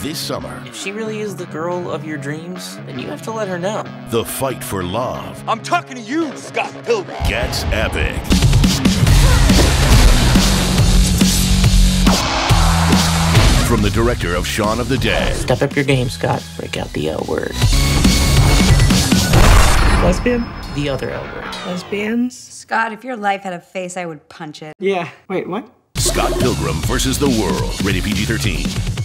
this summer. If she really is the girl of your dreams, then you have to let her know. The fight for love I'm talking to you, Scott Pilgrim. gets epic. From the director of Shaun of the Dead, Step up your game, Scott. Break out the L word. Lesbian? The other L word. Lesbians? Scott, if your life had a face, I would punch it. Yeah. Wait, what? Scott Pilgrim versus the World. Rated PG 13.